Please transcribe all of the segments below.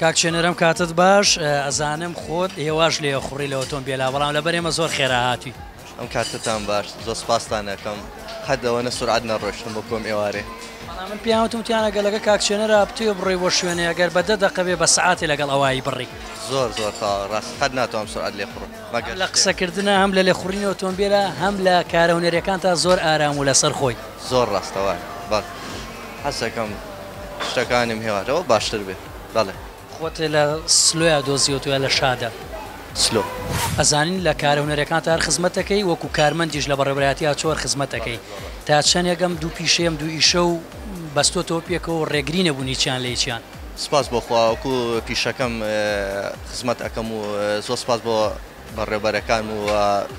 کاک شێنەرم کاتت باش ئەزانم خۆت هێواش لێ خوڕی لە ئۆتۆمبیلا بەڵام لەبەر ئێمە زۆر خێرا هاتی ئەم کاتەتان باش زۆر سپاستان ئەکەم قەت لەوەنە سورعەت نەڕۆشتم وەکو ئەم ئێوارێ. بەڵام من پێیان وتم وتیان ئەگەر لەگەڵ کاک چێنەرا بتەوێ بڕۆی بۆ شوێنێ ئەگەر بە دە دەقە بێ بە سەعاتێ لەگەڵ ئەوایی بڕی. زۆر زۆر تەواو ڕاست قەت ناتوانم سورعەت لێ بڕم مەگەر هەم لە شتێ. قسەکردنا هەم لە لێخوڕینی ئۆتۆمبێلا هەم لە کارە هونەریەکانتا زۆر ئارام و لەسەر خۆی. زۆر ڕاستە وایە بەڵێ حەزەکەم شتەکانم هێوارەوە باشتر بێ بەڵێ. خۆت لە سلۆیا دۆزیوەتۆ یا لە شادە؟ سلۆ. ئەزانین لە کارە هونەریەکانت هەر خزمەت دەکەی وەکو کارمەندیش لە بەڕێوەبەرایەتی ئاچۆ هەر خزمەت دەکەی تا چەنێک ئەم دوو پیشەیەم دوو ئیشە و بەستۆتەوە پێکەوە و ڕێگری نەبوون هیچیان لە هیچیان؟ سپاس بۆ خوا وەکو پیشەکەم خزمەت ئەکەم و زۆر سپاس بۆ بەڕێوەبەرەکانم و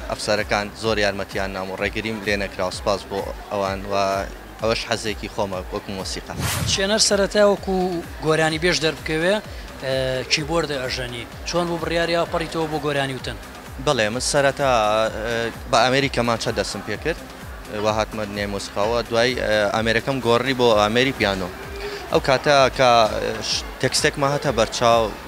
ئەفسەرەکان زۆر یارمەتیان نام و ڕێگریم لێ نەکراوە سپاس بۆ ئەوان و ئەوەش حەزێکی خۆمە وەک مۆسیقا. چێنەر سەرەتا وەکو گۆرانیبێژ دەربکەوێ کیبۆردە ئەژەنی، چۆن بوو بڕیاری ئاوپەڕیتەوە بۆ گۆرانی وتن؟ بەڵێ من سەرەتا بە ئامێری کەمانچە دەستم پێ کرد و هاتمە دنیای مۆسیقاوە، دوای ئامێرەکەم گۆڕی بۆ ئامێری پیانۆ ئەو کاتە کە تێکستێکمان هاتە بەرچاو،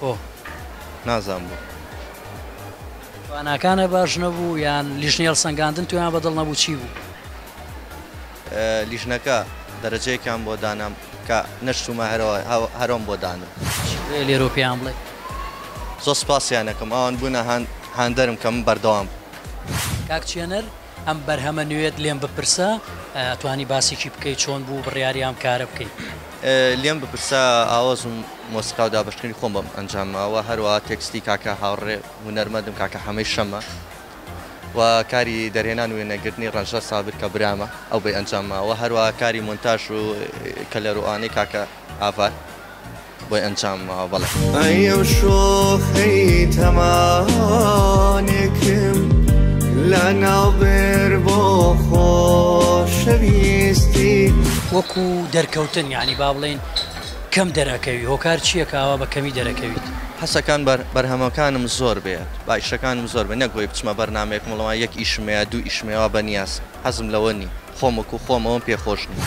هۆ نازام بۆ. تواناکانە باش نەبوو یان لیژنەی هەڵسەنگاندن تۆیان بەدڵ نەبوو چی بوو؟ لیژنەکە دەرەجەیەکیان بۆ دانام کە نەشتوومە هەرۆم بۆ دانم. چی بوێ لێرۆ پێیان بڵێ؟ زۆر سپاسیانەکەم ئەوان بوونە هاندەرم کە من بەردەوام بم. کاک چێنەر. ئەم بەرهەمە نوێت لێم بپرسە ئەتوانی باسێکی بکەی چۆن بوو بڕیاری ئەم کارە بکەی؟ لێم بپرسە ئاواز و مۆسیقا و دابەشکردنی خۆم بەم ئەنجامەوە هەروە تێکستی کاکە هاوڕێ هونەرمەندم کاکە حەمەی شەمە و کاری دەرهێنان وێنەگرتنی ڕەنجە سابر کە برامە ئەو بەی ئەنجامەوە هەروە کاری مۆنتاش و کەلەروانەی کاکە ئاڤار بۆی ئەنجام ماوە بەڵێ. ئەی ئەو شۆخەی تەمانێکم لە ناو بەر بۆ خۆشەویستی. وەکو دەرکەوتن یانی با بڵێین کەم دەرئەکەوی هۆکار چیە کە ئاوا بە کەمی دەرەکەویت؟ حەسەکان بەر بەرهەمەکانم زۆر بێت با ئیشەکانم زۆر بێت نەک هۆی بچمە بەرنامەیەکم بڵێم وا یەک ئیشم هەیە دوو ئیشم هەیە وا بەنیاز حەزم لەوە نی. خۆم وەکو خۆمەوەم پێ خۆش نییە.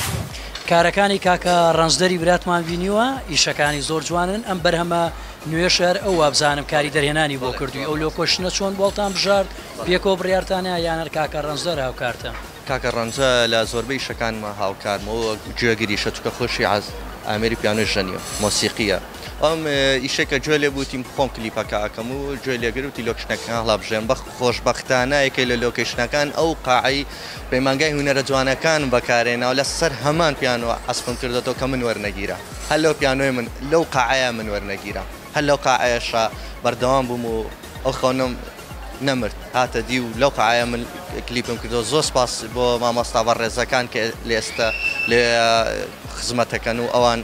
کارەکانی کاکە ڕەنجدەری براتمان بینیوە ئیشەکانی زۆر جوانن ئەم بەرهەمە نوێش هەر ئەو وابزانم کاری دەرهێنانی بۆ کردووی ئەو لۆکۆ شنە چۆن بۆڵتان بژارد پێکەوە بڕیارتانە یان هەر کاکە ڕەنجدەر هاوکارتە؟ کاکە ڕەنجە لە زۆربەی ئیشەکانما هاوکارمە وەک گوێگری شەتوکە خۆشی عەز ئامێری پیانۆی ژەنیە مۆسیقیە ئەم ئیشەی کە گوێ لێ بووتیم خۆم کلیپەکە ئەکەم و گوێ لێگرت و لۆکشنەکان هەڵابژێرم بەخ خۆشبەختانە یەکێ لە لۆکەیشنەکان ئەو قاعەی پەیمانگای هونەرە جوانەکانم بەکارهێناو لە سەر هەمان پیانۆ عەزفم کردۆتەوە کە من وەرنەگیرا هەر لەو پیانۆی من لەو قاعەیە من وەرنەگیرا هەر لەو قاعەیەشا بەردەوام بووم و ئەو خەونەم نەمرد هاتە دی و لەو قاعەیە من کلیپم کردۆ زۆر سپاس بۆ مامۆستا بەڕێزەکان کە لێستە لێ خزمەتەکەن و ئەوان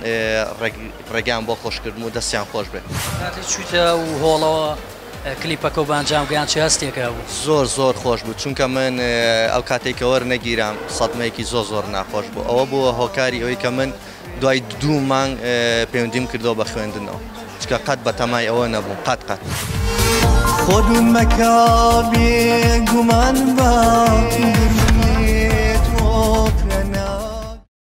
ڕێگام بۆ خۆشکردم و دەستیان خۆش بێ. کاتێ چویتە و هۆڵەوە. کلیپەکە و بانجام گیان چ هەستێکە بوو. زۆر زۆر خۆش بوو چونکە من ئەو کاتەی کە وەرنەگیرام سەدمەیەکی زۆر زۆر ناخۆش بوو ئەوە بووە هۆکاری ئەوەی کە من دوای دوو مانگ پەیوەندیم کردەوە بە خوێندنەوە چکە قەت بە تەمای ئەوە نەبووم قەت قەت. خۆت ون مەکە بێگومان بە